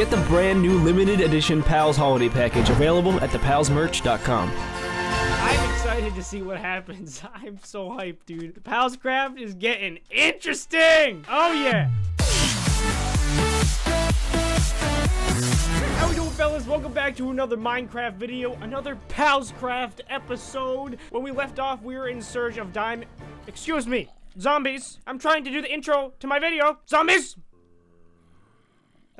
Get the brand new limited edition Pals holiday package available at thepalsmerch.com. I'm excited to see what happens. I'm so hyped, dude. Palscraft is getting interesting. Oh yeah. How we doing, fellas? Welcome back to another Minecraft video, another Palscraft episode. When we left off, we were in search of diamond. Excuse me, zombies. I'm trying to do the intro to my video. Zombies.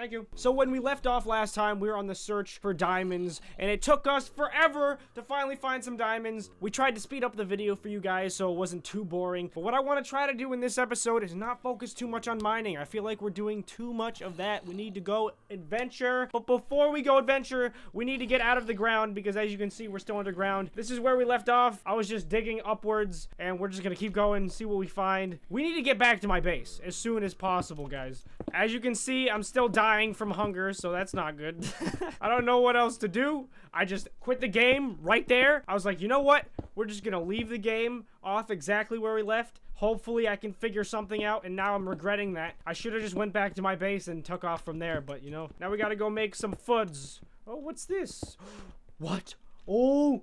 Thank you. So when we left off last time, we were on the search for diamonds, and it took us forever to finally find some diamonds. We tried to speed up the video for you guys so it wasn't too boring, but what I want to try to do in this episode is not focus too much on mining. I feel like we're doing too much of that. We need to go adventure, but before we go adventure, we need to get out of the ground because as you can see, we're still underground. This is where we left off. I was just digging upwards, and we're just gonna keep going, see what we find. We need to get back to my base as soon as possible, guys. As you can see, I'm still dying dying from hunger, so that's not good. I don't know what else to do. I just quit the game right there. I was like, you know what? We're just gonna leave the game off exactly where we left. Hopefully I can figure something out, and now I'm regretting that. I should have just went back to my base and took off from there, but you know. Now we gotta go make some foods. Oh, what's this? what? Oh,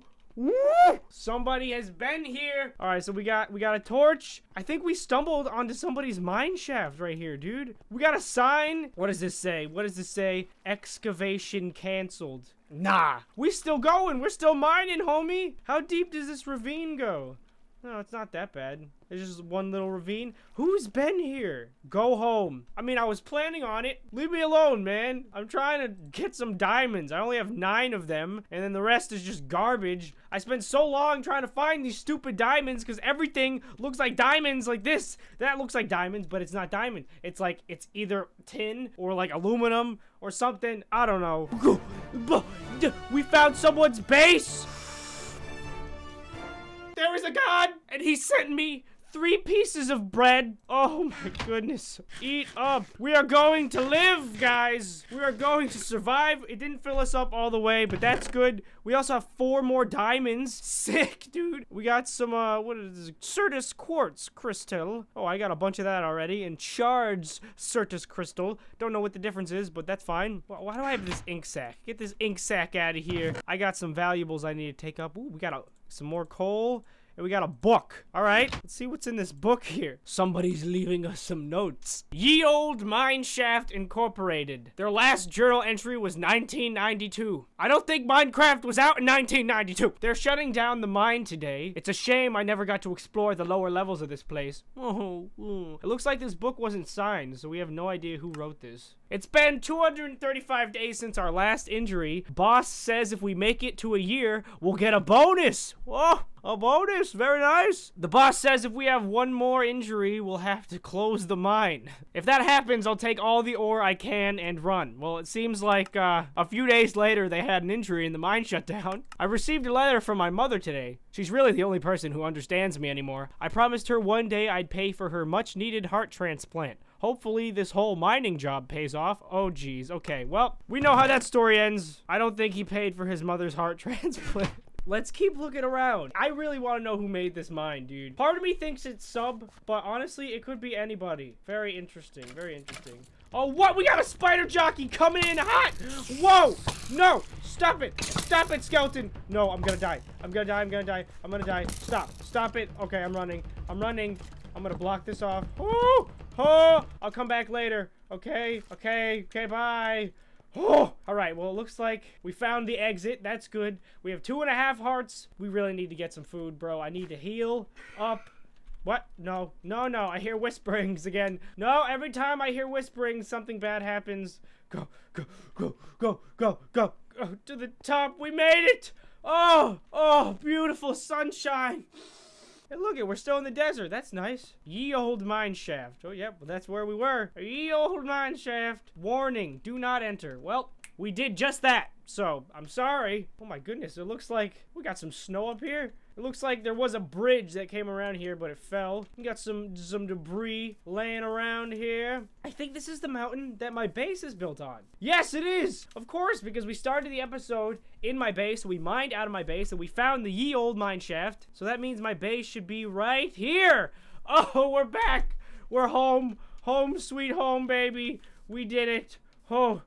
Somebody has been here. All right, so we got we got a torch. I think we stumbled onto somebody's mine shaft right here, dude. We got a sign. What does this say? What does this say? Excavation canceled. Nah, we still going. We're still mining, homie. How deep does this ravine go? No, it's not that bad. It's just one little ravine. Who's been here? Go home. I mean, I was planning on it. Leave me alone, man. I'm trying to get some diamonds. I only have nine of them, and then the rest is just garbage. I spent so long trying to find these stupid diamonds because everything looks like diamonds like this. That looks like diamonds, but it's not diamond. It's like, it's either tin or like aluminum or something. I don't know. We found someone's base. There is a God, and he sent me three pieces of bread. Oh my goodness. Eat up. We are going to live, guys. We are going to survive. It didn't fill us up all the way, but that's good. We also have four more diamonds. Sick, dude. We got some, uh, what is this? Certus quartz crystal. Oh, I got a bunch of that already. And Charged Certus crystal. Don't know what the difference is, but that's fine. Why do I have this ink sac? Get this ink sac out of here. I got some valuables I need to take up. Ooh, we got a some more coal. And we got a book. All right, let's see what's in this book here. Somebody's leaving us some notes. Ye Old Mineshaft Incorporated. Their last journal entry was 1992. I don't think Minecraft was out in 1992. They're shutting down the mine today. It's a shame I never got to explore the lower levels of this place. Oh. It looks like this book wasn't signed, so we have no idea who wrote this. It's been 235 days since our last injury. Boss says if we make it to a year, we'll get a bonus. Whoa, a bonus. Very nice. The boss says if we have one more injury, we'll have to close the mine. If that happens, I'll take all the ore I can and run. Well, it seems like uh, a few days later, they had an injury and the mine shut down. I received a letter from my mother today. She's really the only person who understands me anymore. I promised her one day I'd pay for her much needed heart transplant. Hopefully this whole mining job pays off. Oh, geez. Okay, well, we know how that story ends. I don't think he paid for his mother's heart transplant. Let's keep looking around. I really want to know who made this mine, dude. Part of me thinks it's sub, but honestly, it could be anybody. Very interesting. Very interesting. Oh, what? We got a spider jockey coming in hot. Whoa. No. Stop it. Stop it, skeleton. No, I'm gonna die. I'm gonna die. I'm gonna die. I'm gonna die. Stop. Stop it. Okay, I'm running. I'm running. I'm gonna block this off. Oh. Oh, I'll come back later. Okay, okay, okay, bye. Oh, all right. Well, it looks like we found the exit. That's good. We have two and a half hearts. We really need to get some food, bro. I need to heal up. What? No, no, no. I hear whisperings again. No, every time I hear whisperings, something bad happens. Go, go, go, go, go, go, go to the top. We made it. Oh, oh, beautiful sunshine. Hey, look it, we're still in the desert. That's nice. Ye old mine shaft. Oh, yep, well, that's where we were. Ye old mine shaft. Warning, do not enter. Well, we did just that. So, I'm sorry. Oh my goodness, it looks like we got some snow up here. It looks like there was a bridge that came around here, but it fell. We got some some debris laying around here. I think this is the mountain that my base is built on. Yes, it is! Of course, because we started the episode in my base, we mined out of my base, and we found the ye old mine shaft. So that means my base should be right here! Oh, we're back! We're home! Home sweet home, baby! We did it! Oh,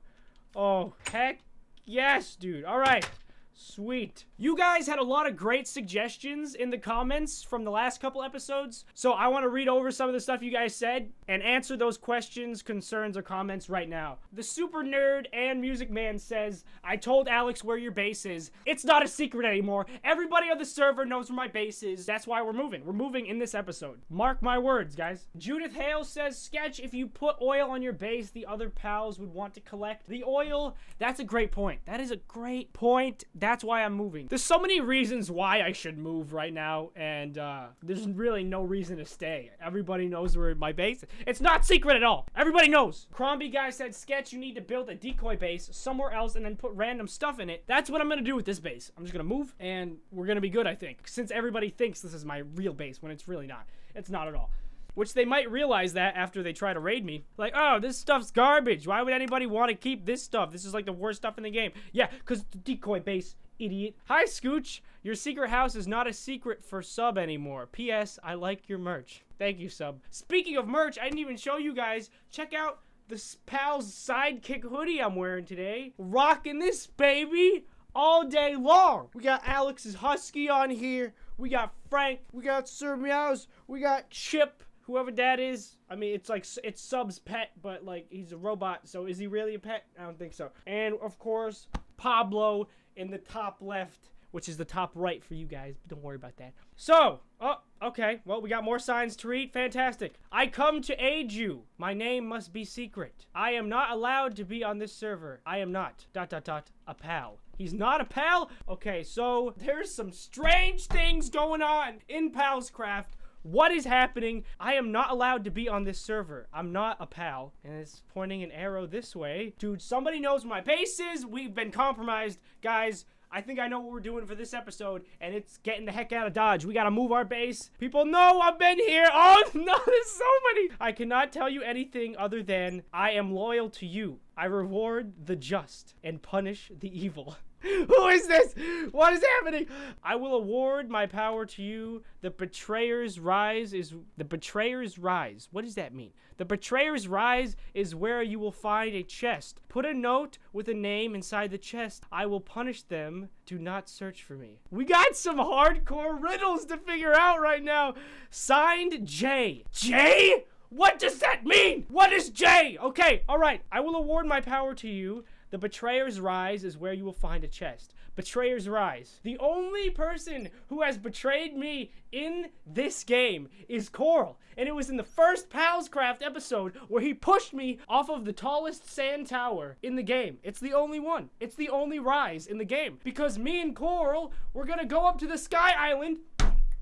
Oh, heck yes, dude. All right. Sweet. You guys had a lot of great suggestions in the comments from the last couple episodes, so I want to read over some of the stuff you guys said and answer those questions, concerns, or comments right now. The Super Nerd and Music Man says, I told Alex where your base is. It's not a secret anymore. Everybody on the server knows where my base is. That's why we're moving. We're moving in this episode. Mark my words, guys. Judith Hale says, Sketch, if you put oil on your base, the other pals would want to collect the oil. That's a great point. That is a great point. That's why I'm moving. There's so many reasons why I should move right now, and uh, there's really no reason to stay. Everybody knows where my base. It's not secret at all. Everybody knows. Crombie guy said, Sketch, you need to build a decoy base somewhere else and then put random stuff in it. That's what I'm gonna do with this base. I'm just gonna move, and we're gonna be good, I think. Since everybody thinks this is my real base, when it's really not. It's not at all. Which they might realize that after they try to raid me. Like, oh, this stuff's garbage. Why would anybody want to keep this stuff? This is like the worst stuff in the game. Yeah, because the decoy base, idiot. Hi, Scooch. Your secret house is not a secret for sub anymore. P.S. I like your merch. Thank you, sub. Speaking of merch, I didn't even show you guys. Check out the Pal's sidekick hoodie I'm wearing today. Rocking this, baby, all day long. We got Alex's Husky on here. We got Frank. We got Sir Meows. We got Chip whoever that is. I mean, it's like it's Sub's pet, but like he's a robot. So is he really a pet? I don't think so. And of course, Pablo in the top left, which is the top right for you guys. Don't worry about that. So, oh, okay. Well, we got more signs to read. Fantastic. I come to aid you. My name must be secret. I am not allowed to be on this server. I am not. Dot dot dot. A pal. He's not a pal? Okay, so there's some strange things going on in Palscraft what is happening? I am not allowed to be on this server. I'm not a pal. And it's pointing an arrow this way. Dude, somebody knows my base is. We've been compromised. Guys, I think I know what we're doing for this episode, and it's getting the heck out of Dodge. We gotta move our base. People know I've been here. Oh, no, there's so many. I cannot tell you anything other than I am loyal to you. I reward the just and punish the evil. Who is this? What is happening? I will award my power to you. The betrayer's rise is the betrayer's rise. What does that mean? The betrayer's rise is where you will find a chest. Put a note with a name inside the chest. I will punish them. Do not search for me. We got some hardcore riddles to figure out right now. Signed J. J? What does that mean? What is J? Okay, all right. I will award my power to you. The Betrayer's Rise is where you will find a chest. Betrayer's Rise. The only person who has betrayed me in this game is Corl. And it was in the first Palscraft episode where he pushed me off of the tallest sand tower in the game. It's the only one. It's the only rise in the game. Because me and Corl, we're gonna go up to the Sky Island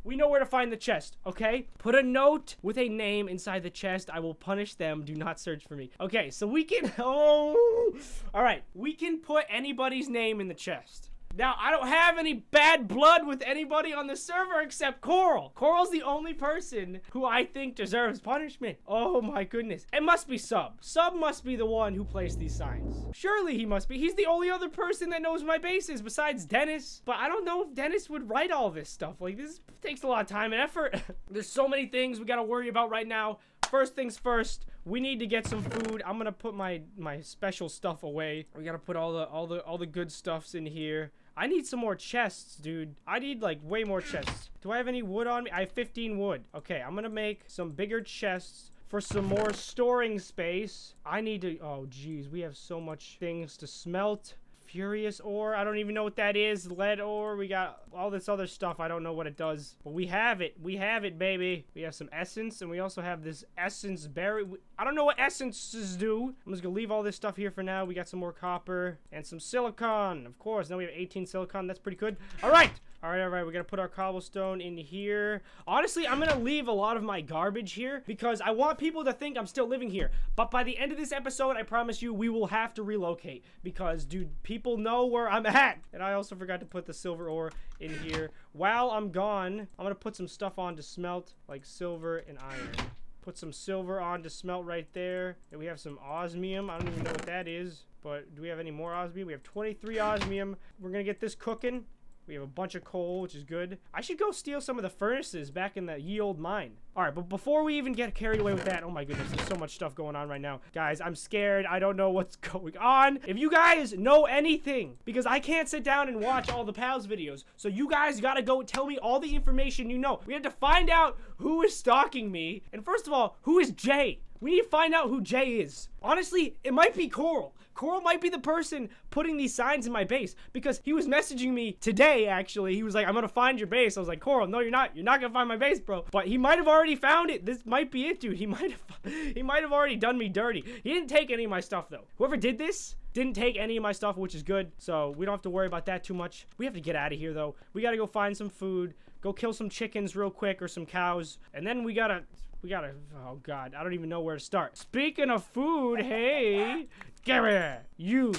we know where to find the chest, okay? Put a note with a name inside the chest. I will punish them. Do not search for me. Okay, so we can... Oh! All right, we can put anybody's name in the chest. Now, I don't have any bad blood with anybody on the server except Corl. Corl's the only person who I think deserves punishment. Oh my goodness. It must be Sub. Sub must be the one who placed these signs. Surely he must be. He's the only other person that knows my bases besides Denis. But I don't know if Denis would write all this stuff. Like, this takes a lot of time and effort. There's so many things we gotta worry about right now first things first we need to get some food i'm gonna put my my special stuff away we gotta put all the all the all the good stuffs in here I need some more chests, dude. I need, like, way more chests. Do I have any wood on me? I have 15 wood. Okay, I'm gonna make some bigger chests for some more storing space. I need to... Oh, geez. We have so much things to smelt. Ferrous ore. I don't even know what that is. Lead ore. We got all this other stuff. I don't know what it does. But we have it. We have it, baby. We have some essence. And we also have this essence berry. I don't know what essences do. I'm just going to leave all this stuff here for now. We got some more copper. And some silicon. Of course. Now we have 18 silicon. That's pretty good. All right. All right, all right, we're gonna put our cobblestone in here. Honestly, I'm gonna leave a lot of my garbage here because I want people to think I'm still living here. But by the end of this episode, I promise you, we will have to relocate because, dude, people know where I'm at. And I also forgot to put the silver ore in here. While I'm gone, I'm gonna put some stuff on to smelt, like silver and iron. Put some silver on to smelt right there. And we have some osmium. I don't even know what that is. But do we have any more osmium? We have 23 osmium. We're gonna get this cooking. We have a bunch of coal, which is good. I should go steal some of the furnaces back in the ye old mine. All right, but before we even get carried away with that, oh my goodness, there's so much stuff going on right now. Guys, I'm scared. I don't know what's going on. If you guys know anything, because I can't sit down and watch all the pals videos, so you guys gotta go tell me all the information you know. We have to find out who is stalking me, and first of all, who is Jay? We need to find out who Jay is. Honestly, it might be Corl. Corl might be the person putting these signs in my base because he was messaging me today, actually. He was like, I'm gonna find your base. I was like, Corl, no, you're not. You're not gonna find my base, bro. But he might have already found it. This might be it, dude. He might have he might have already done me dirty. He didn't take any of my stuff though. Whoever did this, didn't take any of my stuff, which is good. So we don't have to worry about that too much. We have to get out of here though. We gotta go find some food, go kill some chickens real quick or some cows, and then we gotta we gotta, oh god, I don't even know where to start. Speaking of food, hey, give me that. You,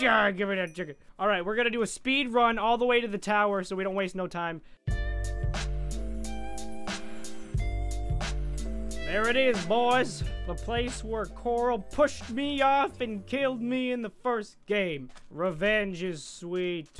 yeah, give me that chicken. All right, we're gonna do a speed run all the way to the tower so we don't waste no time. There it is, boys. The place where Corl pushed me off and killed me in the first game. Revenge is sweet.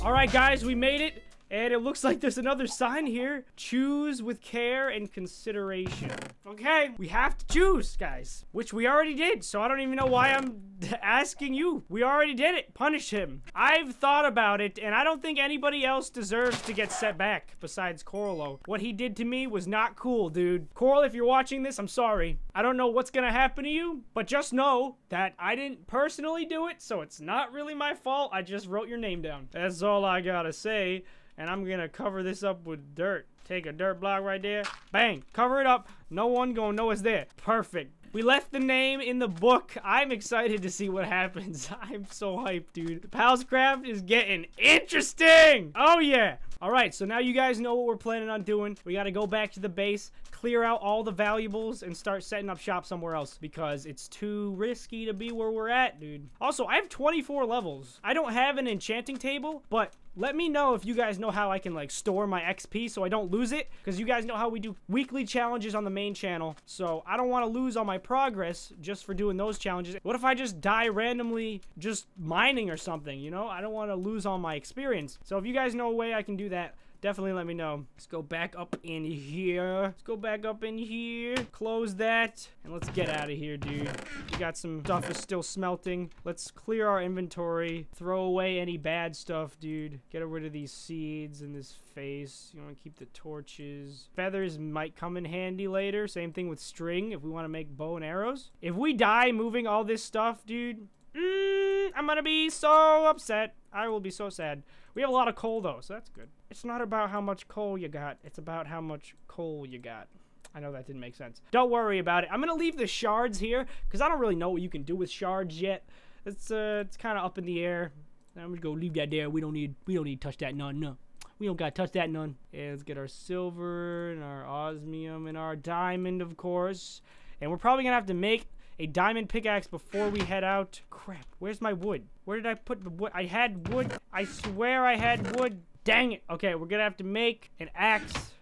Alright, guys, we made it. And it looks like there's another sign here. Choose with care and consideration. Okay, we have to choose, guys. Which we already did, so I don't even know why I'm asking you. We already did it. Punish him. I've thought about it, and I don't think anybody else deserves to get set back besides Coralo. What he did to me was not cool, dude. Corl, if you're watching this, I'm sorry. I don't know what's gonna happen to you, but just know that I didn't personally do it, so it's not really my fault. I just wrote your name down. That's all I gotta say and I'm gonna cover this up with dirt. Take a dirt block right there, bang, cover it up. No one gonna know it's there. Perfect. We left the name in the book. I'm excited to see what happens. I'm so hyped, dude. The Palscraft is getting interesting. Oh, yeah. All right, so now you guys know what we're planning on doing. We got to go back to the base, clear out all the valuables, and start setting up shop somewhere else because it's too risky to be where we're at, dude. Also, I have 24 levels. I don't have an enchanting table, but let me know if you guys know how I can like store my XP so I don't lose it because you guys know how we do weekly challenges on the main channel so I don't want to lose all my progress just for doing those challenges. What if I just die randomly just mining or something you know I don't want to lose all my experience so if you guys know a way I can do that definitely let me know. Let's go back up in here. Let's go back up in here. Close that. And let's get out of here, dude. We got some stuff is still smelting. Let's clear our inventory. Throw away any bad stuff, dude. Get rid of these seeds and this face. You want to keep the torches. Feathers might come in handy later. Same thing with string if we want to make bow and arrows. If we die moving all this stuff, dude, mm, I'm gonna be so upset. I will be so sad. We have a lot of coal though, so that's good. It's not about how much coal you got. It's about how much coal you got. I know that didn't make sense. Don't worry about it. I'm gonna leave the shards here because I don't really know what you can do with shards yet. It's uh, it's kind of up in the air. I'm just gonna leave that there. We don't need, we don't need to touch that none. No, we don't gotta touch that none. And let's get our silver and our osmium and our diamond, of course. And we're probably gonna have to make a diamond pickaxe before we head out. Crap, where's my wood? Where did I put the wood? I had wood. I swear I had wood. Dang it. Okay, we're gonna have to make an axe.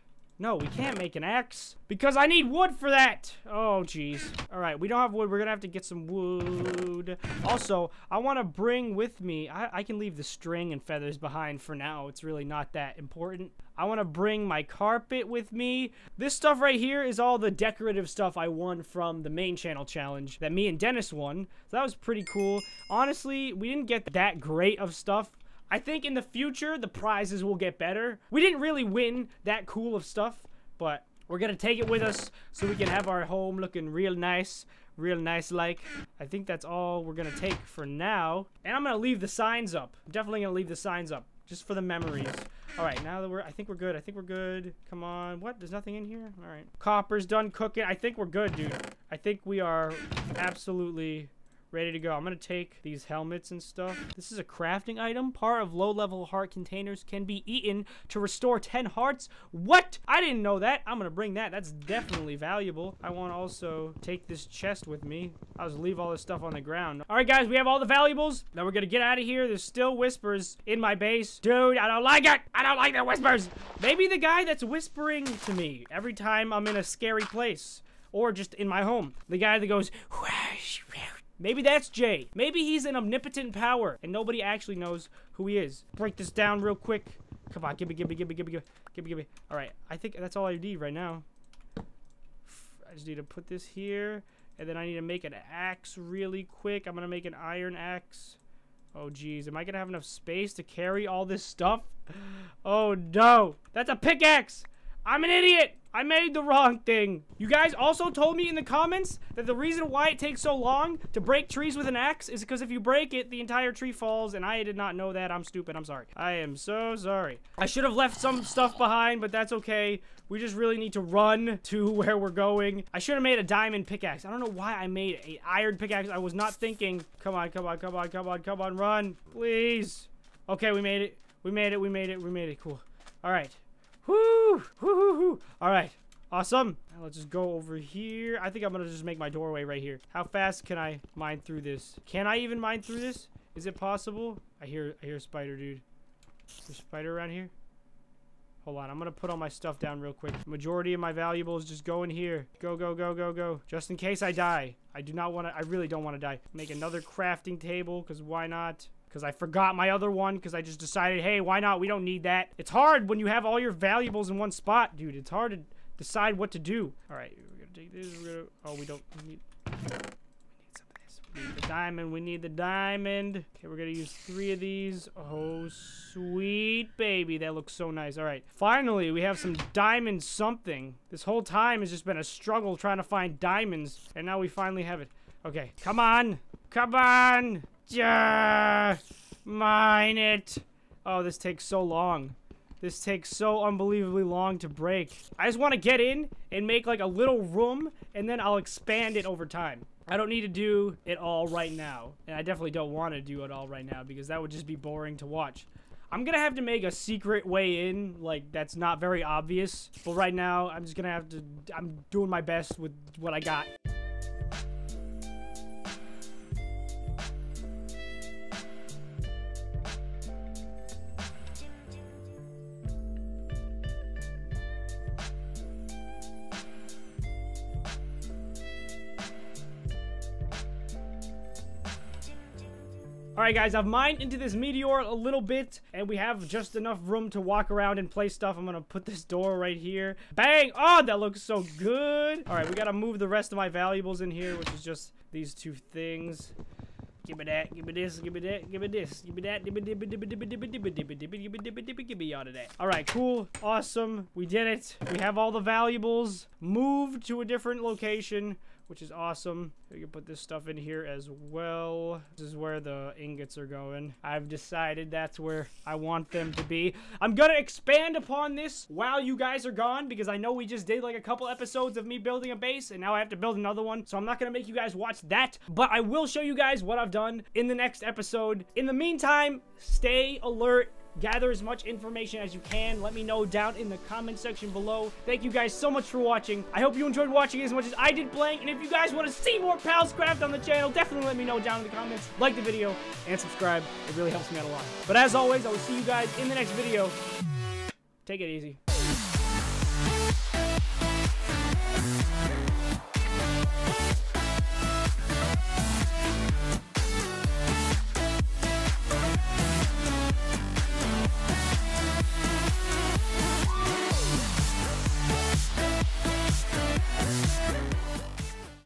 No, we can't make an axe because I need wood for that. Oh, jeez. All right, we don't have wood. We're going to have to get some wood. Also, I want to bring with me, I, I, can leave the string and feathers behind for now. It's really not that important. I want to bring my carpet with me. This stuff right here is all the decorative stuff I won from the main channel challenge that me and Denis won. So that was pretty cool. Honestly, we didn't get that great of stuff I think in the future, the prizes will get better. We didn't really win that cool of stuff, but we're gonna take it with us so we can have our home looking real nice, real nice like. I think that's all we're gonna take for now. And I'm gonna leave the signs up. I'm definitely gonna leave the signs up, just for the memories. All right, now that we're, I think we're good. I think we're good. Come on. What? There's nothing in here? All right. Copper's done cooking. I think we're good, dude. I think we are absolutely ready to go. I'm going to take these helmets and stuff. This is a crafting item. Part of low-level heart containers can be eaten to restore 10 hearts. What? I didn't know that. I'm going to bring that. That's definitely valuable. I want to also take this chest with me. I'll just leave all this stuff on the ground. All right, guys, we have all the valuables. Now we're going to get out of here. There's still whispers in my base. Dude, I don't like it. I don't like the whispers. Maybe the guy that's whispering to me every time I'm in a scary place or just in my home. The guy that goes, Maybe that's Jay. Maybe he's an omnipotent power and nobody actually knows who he is. Break this down real quick. Come on, give me, give me, give me, give me, give me, give me, give me. All right, I think that's all I need right now. I just need to put this here, and then I need to make an axe really quick. I'm gonna make an iron axe. Oh, geez. Am I to have enough space to carry all this stuff? Oh, no. That's a pickaxe. I'm an idiot. I made the wrong thing. You guys also told me in the comments that the reason why it takes so long to break trees with an axe is because if you break it, the entire tree falls, and I did not know that. I'm stupid. I'm sorry. I am so sorry. I should have left some stuff behind, but that's okay. We just really need to run to where we're going. I should have made a diamond pickaxe. I don't know why I made an iron pickaxe. I was not thinking. Come on, come on, come on, come on, come on, run. Please. Okay, we made it. We made it. We made it. We made it. Cool. All right. Whoo! Whoo! Whoo! All right. Awesome. Let's just go over here. I think I'm gonna just make my doorway right here. How fast can I mine through this? Can I even mine through this? Is it possible? I hear I hear a spider, dude. Is a spider around here? Hold on, I'm gonna put all my stuff down real quick. Majority of my valuables just go in here. Go, go, go, go, go. Just in case I die. I do not want to, I really don't want to die. Make another crafting table, because why not? Because I forgot my other one because I just decided, hey, why not? We don't need that. It's hard when you have all your valuables in one spot, dude. It's hard to decide what to do. All right, we're gonna take this. We're gonna. Oh, we don't. We need. We need some of this. We need the diamond. We need the diamond. Okay, we're gonna use three of these. Oh, sweet baby, that looks so nice. All right, finally we have some diamond something. This whole time has just been a struggle trying to find diamonds, and now we finally have it. Okay, come on, come on. Mine it. Oh, this takes so long. This takes so unbelievably long to break. I just want to get in and make like a little room and then I'll expand it over time. I don't need to do it all right now. And I definitely don't want to do it all right now because that would just be boring to watch. I'm gonna have to make a secret way in, like, that's not very obvious. But right now, I'm just gonna have to, I'm doing my best with what I got. Alright guys, I've mined into this meteor a little bit, and we have just enough room to walk around and play stuff. I'm gonna put this door right here. Bang! Oh, that looks so good! Alright, we gotta move the rest of my valuables in here, which is just these two things. Give me that, give me this, give me that, give me this, give me that, give me give me give me give me give me give me all of that. Alright, cool, awesome, we did it. We have all the valuables moved to a different location which is awesome. We can put this stuff in here as well. This is where the ingots are going. I've decided that's where I want them to be. I'm gonna expand upon this while you guys are gone because I know we just did like a couple episodes of me building a base and now I have to build another one. So I'm not gonna make you guys watch that, but I will show you guys what I've done in the next episode. In the meantime, stay alert gather as much information as you can. Let me know down in the comment section below. Thank you guys so much for watching. I hope you enjoyed watching as much as I did playing. And if you guys want to see more Palscraft on the channel, definitely let me know down in the comments. Like the video and subscribe. It really helps me out a lot. But as always, I will see you guys in the next video. Take it easy.